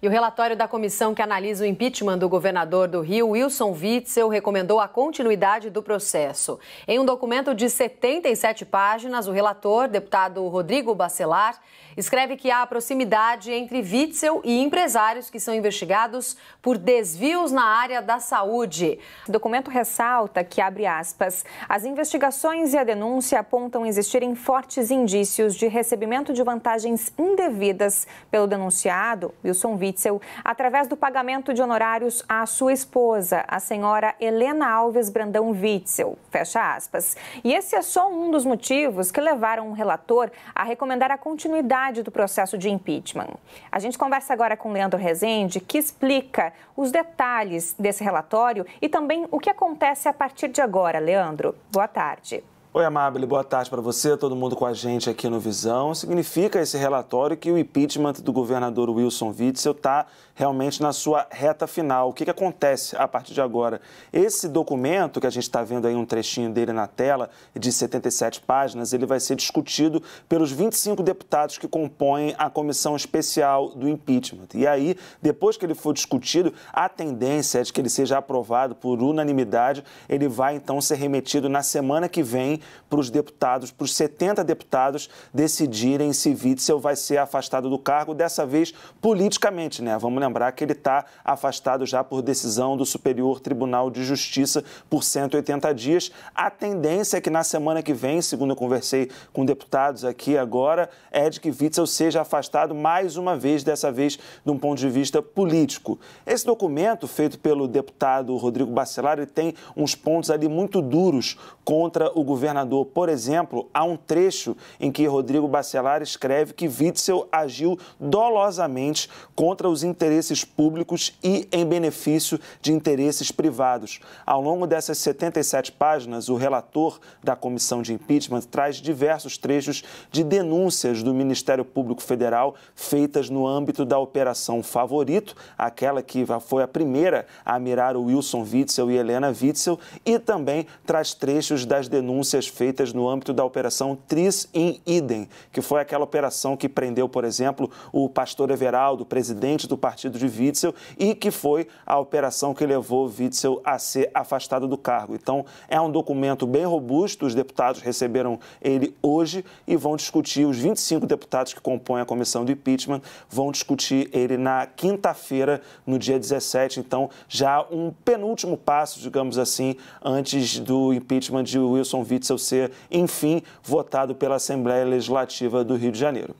E o relatório da comissão que analisa o impeachment do governador do Rio, Wilson Witzel, recomendou a continuidade do processo. Em um documento de 77 páginas, o relator, deputado Rodrigo Bacelar, escreve que há proximidade entre Witzel e empresários que são investigados por desvios na área da saúde. O documento ressalta que, abre aspas, as investigações e a denúncia apontam existirem fortes indícios de recebimento de vantagens indevidas pelo denunciado, Wilson Witzel Witzel através do pagamento de honorários à sua esposa, a senhora Helena Alves Brandão Witzel. Fecha aspas. E esse é só um dos motivos que levaram o relator a recomendar a continuidade do processo de impeachment. A gente conversa agora com Leandro Rezende, que explica os detalhes desse relatório e também o que acontece a partir de agora. Leandro, boa tarde. Oi, Amabile, boa tarde para você, todo mundo com a gente aqui no Visão. Significa esse relatório que o impeachment do governador Wilson Witzel está realmente na sua reta final. O que, que acontece a partir de agora? Esse documento, que a gente está vendo aí um trechinho dele na tela, de 77 páginas, ele vai ser discutido pelos 25 deputados que compõem a comissão especial do impeachment. E aí, depois que ele for discutido, a tendência é de que ele seja aprovado por unanimidade. Ele vai então ser remetido na semana que vem para os deputados, para os 70 deputados decidirem se Witzel vai ser afastado do cargo, dessa vez politicamente, né? Vamos lembrar que ele está afastado já por decisão do Superior Tribunal de Justiça por 180 dias. A tendência é que na semana que vem, segundo eu conversei com deputados aqui agora, é de que Witzel seja afastado mais uma vez, dessa vez de um ponto de vista político. Esse documento, feito pelo deputado Rodrigo Bacelar, ele tem uns pontos ali muito duros contra o governador. Por exemplo, há um trecho em que Rodrigo Bacelar escreve que Witzel agiu dolosamente contra os interesses públicos e em benefício de interesses privados. Ao longo dessas 77 páginas, o relator da comissão de impeachment traz diversos trechos de denúncias do Ministério Público Federal feitas no âmbito da Operação Favorito, aquela que foi a primeira a mirar o Wilson Witzel e Helena Witzel, e também traz trechos das denúncias feitas no âmbito da Operação Tris in Idem, que foi aquela operação que prendeu, por exemplo, o pastor Everaldo, presidente do Partido partido de Witzel e que foi a operação que levou Witzel a ser afastado do cargo. Então, é um documento bem robusto, os deputados receberam ele hoje e vão discutir, os 25 deputados que compõem a comissão do impeachment vão discutir ele na quinta-feira, no dia 17. Então, já um penúltimo passo, digamos assim, antes do impeachment de Wilson Witzel ser, enfim, votado pela Assembleia Legislativa do Rio de Janeiro.